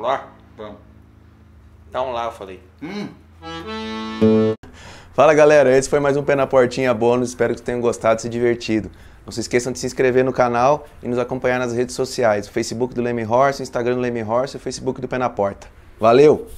Vamos lá? Vamos. Dá um lá, eu falei. Hum. Fala galera, esse foi mais um Pé na Portinha bônus. Espero que tenham gostado e se divertido. Não se esqueçam de se inscrever no canal e nos acompanhar nas redes sociais: o Facebook do Leme Horse, o Instagram do Leme Horse e o Facebook do Pé na Porta. Valeu!